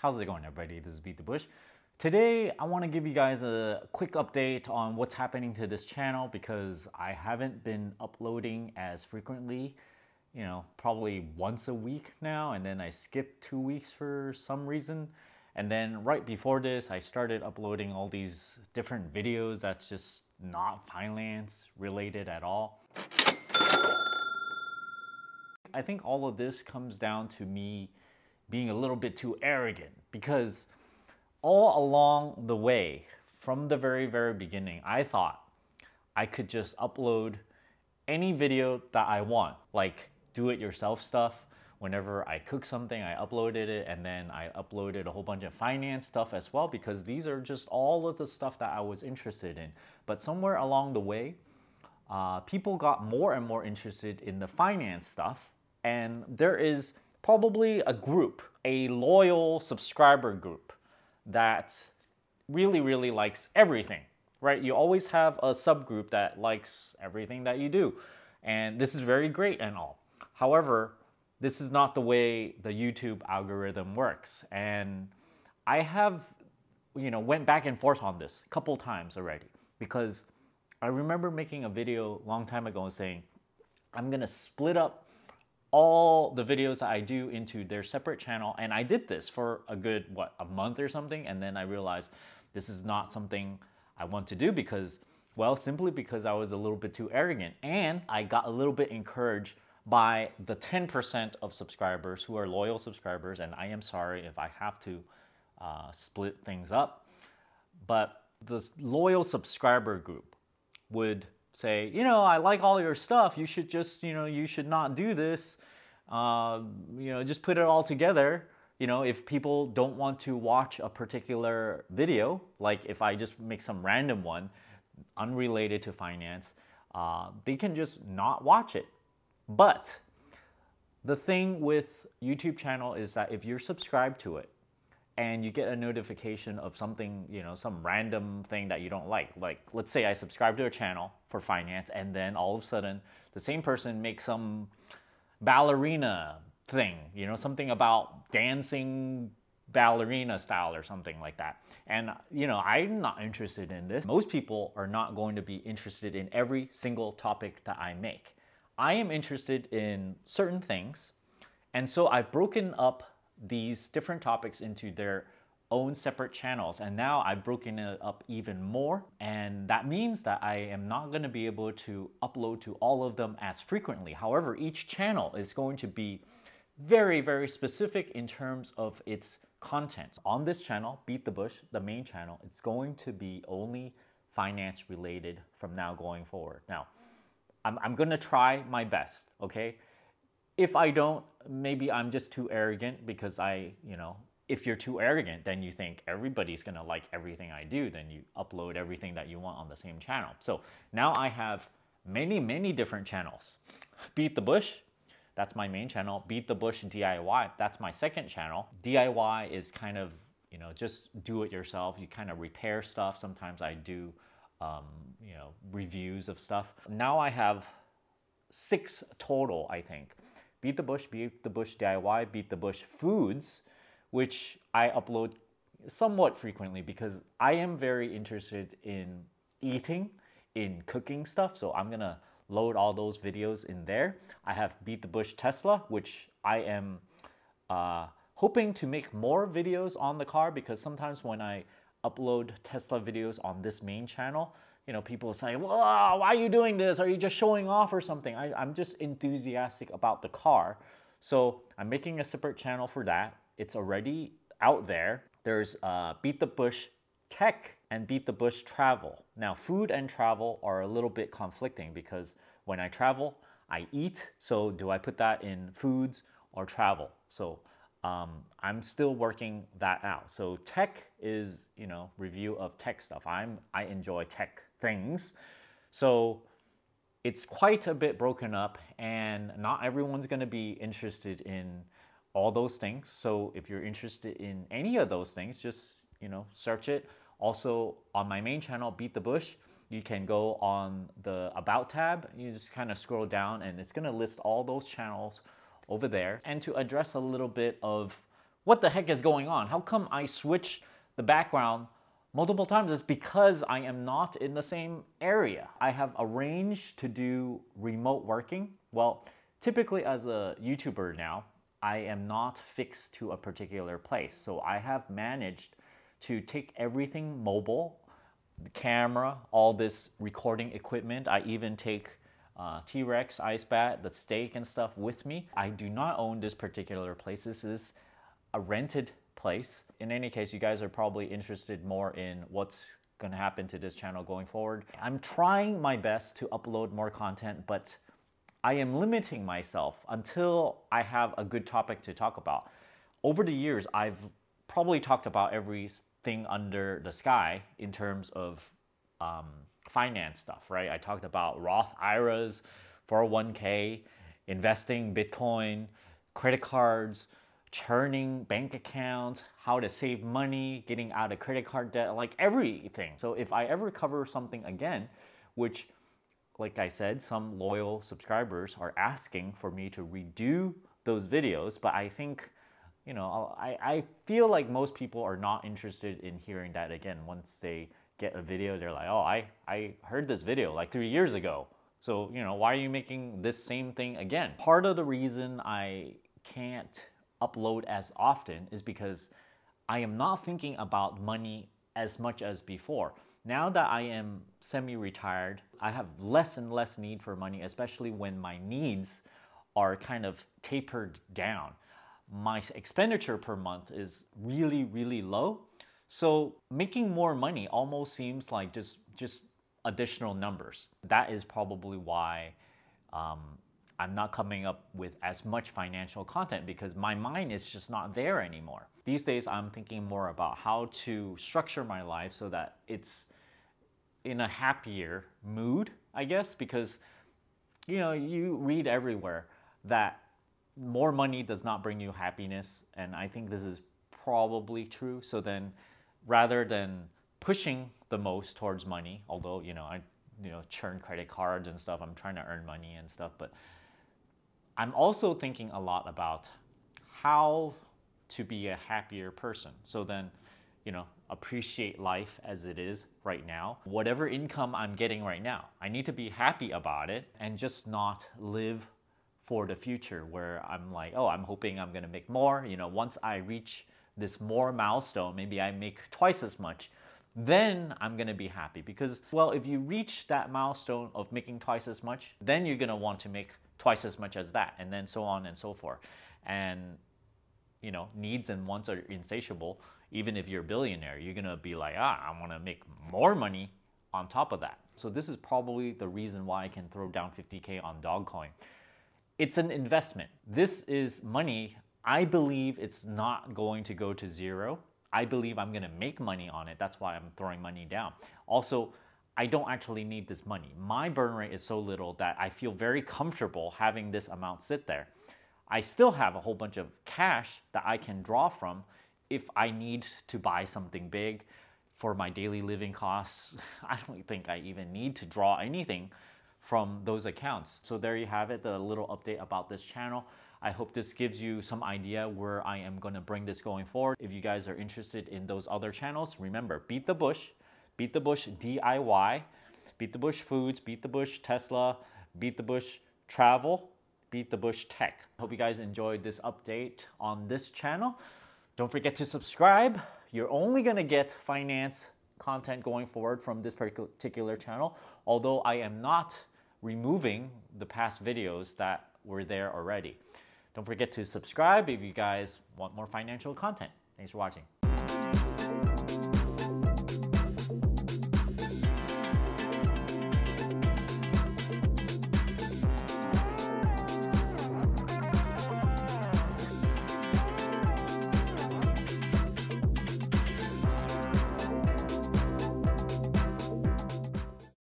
How's it going, everybody? This is Beat the Bush. Today, I want to give you guys a quick update on what's happening to this channel because I haven't been uploading as frequently, you know, probably once a week now, and then I skipped two weeks for some reason. And then right before this, I started uploading all these different videos that's just not finance related at all. I think all of this comes down to me being a little bit too arrogant because all along the way, from the very, very beginning, I thought I could just upload any video that I want, like do it yourself stuff. Whenever I cook something, I uploaded it and then I uploaded a whole bunch of finance stuff as well because these are just all of the stuff that I was interested in. But somewhere along the way, uh, people got more and more interested in the finance stuff and there is probably a group, a loyal subscriber group that really, really likes everything, right? You always have a subgroup that likes everything that you do. And this is very great and all. However, this is not the way the YouTube algorithm works. And I have, you know, went back and forth on this a couple times already because I remember making a video a long time ago and saying, I'm gonna split up all the videos I do into their separate channel. And I did this for a good, what, a month or something. And then I realized this is not something I want to do because, well, simply because I was a little bit too arrogant. And I got a little bit encouraged by the 10% of subscribers who are loyal subscribers. And I am sorry if I have to uh, split things up. But the loyal subscriber group would say, you know, I like all your stuff. You should just, you know, you should not do this. Uh, you know, just put it all together. You know, if people don't want to watch a particular video, like if I just make some random one unrelated to finance, uh, they can just not watch it. But the thing with YouTube channel is that if you're subscribed to it, and you get a notification of something, you know, some random thing that you don't like. Like, let's say I subscribe to a channel for finance, and then all of a sudden, the same person makes some ballerina thing, you know, something about dancing ballerina style or something like that. And, you know, I'm not interested in this. Most people are not going to be interested in every single topic that I make. I am interested in certain things, and so I've broken up these different topics into their own separate channels and now I've broken it up even more and that means that I am not going to be able to upload to all of them as frequently. However, each channel is going to be very very specific in terms of its content. On this channel, Beat the Bush, the main channel, it's going to be only finance related from now going forward. Now, I'm, I'm going to try my best, okay? If I don't, maybe I'm just too arrogant because I, you know, if you're too arrogant, then you think everybody's gonna like everything I do, then you upload everything that you want on the same channel. So now I have many, many different channels. Beat the Bush, that's my main channel. Beat the Bush DIY, that's my second channel. DIY is kind of, you know, just do it yourself. You kind of repair stuff. Sometimes I do, um, you know, reviews of stuff. Now I have six total, I think. Beat the Bush, Beat the Bush DIY, Beat the Bush Foods, which I upload somewhat frequently because I am very interested in eating, in cooking stuff. So I'm gonna load all those videos in there. I have Beat the Bush Tesla, which I am uh, hoping to make more videos on the car because sometimes when I upload Tesla videos on this main channel, you know, people say, well, why are you doing this? Are you just showing off or something? I, I'm just enthusiastic about the car. So I'm making a separate channel for that. It's already out there. There's uh, Beat the Bush Tech and Beat the Bush Travel. Now, food and travel are a little bit conflicting because when I travel, I eat. So do I put that in foods or travel? So um, I'm still working that out. So tech is, you know, review of tech stuff. I'm I enjoy tech things. So it's quite a bit broken up and not everyone's going to be interested in all those things. So if you're interested in any of those things, just, you know, search it. Also on my main channel, Beat the Bush, you can go on the About tab. You just kind of scroll down and it's going to list all those channels over there. And to address a little bit of what the heck is going on? How come I switch the background multiple times? It's because I am not in the same area. I have arranged to do remote working. Well, typically as a YouTuber now, I am not fixed to a particular place. So I have managed to take everything mobile, the camera, all this recording equipment. I even take uh, T-Rex, ice bat, the steak and stuff with me. I do not own this particular place. This is a rented place. In any case, you guys are probably interested more in what's going to happen to this channel going forward. I'm trying my best to upload more content, but I am limiting myself until I have a good topic to talk about. Over the years, I've probably talked about everything under the sky in terms of um, finance stuff, right? I talked about Roth IRAs, 401k, investing Bitcoin, credit cards, churning bank accounts, how to save money, getting out of credit card debt, like everything. So if I ever cover something again, which like I said, some loyal subscribers are asking for me to redo those videos, but I think, you know, I, I feel like most people are not interested in hearing that again. Once they get a video, they're like, oh, I, I heard this video like three years ago. So, you know, why are you making this same thing again? Part of the reason I can't upload as often is because I am not thinking about money as much as before. Now that I am semi-retired, I have less and less need for money, especially when my needs are kind of tapered down. My expenditure per month is really, really low. So making more money almost seems like just, just additional numbers. That is probably why um, I'm not coming up with as much financial content because my mind is just not there anymore. These days, I'm thinking more about how to structure my life so that it's in a happier mood, I guess, because you know, you read everywhere that more money does not bring you happiness, and I think this is probably true. So then rather than pushing the most towards money, although, you know, I you know, churn credit cards and stuff, I'm trying to earn money and stuff, but I'm also thinking a lot about how to be a happier person. So then you know, appreciate life as it is right now. Whatever income I'm getting right now, I need to be happy about it and just not live for the future where I'm like, oh, I'm hoping I'm gonna make more. You know, once I reach this more milestone, maybe I make twice as much, then I'm gonna be happy. Because, well, if you reach that milestone of making twice as much, then you're gonna want to make twice as much as that, and then so on and so forth. And, you know, needs and wants are insatiable even if you're a billionaire, you're gonna be like, ah, I wanna make more money on top of that. So this is probably the reason why I can throw down 50K on Dogecoin. It's an investment. This is money. I believe it's not going to go to zero. I believe I'm gonna make money on it. That's why I'm throwing money down. Also, I don't actually need this money. My burn rate is so little that I feel very comfortable having this amount sit there. I still have a whole bunch of cash that I can draw from if I need to buy something big for my daily living costs, I don't think I even need to draw anything from those accounts. So there you have it, the little update about this channel. I hope this gives you some idea where I am gonna bring this going forward. If you guys are interested in those other channels, remember, Beat the Bush, Beat the Bush DIY, Beat the Bush Foods, Beat the Bush Tesla, Beat the Bush Travel, Beat the Bush Tech. Hope you guys enjoyed this update on this channel. Don't forget to subscribe. You're only gonna get finance content going forward from this particular channel, although I am not removing the past videos that were there already. Don't forget to subscribe if you guys want more financial content. Thanks for watching.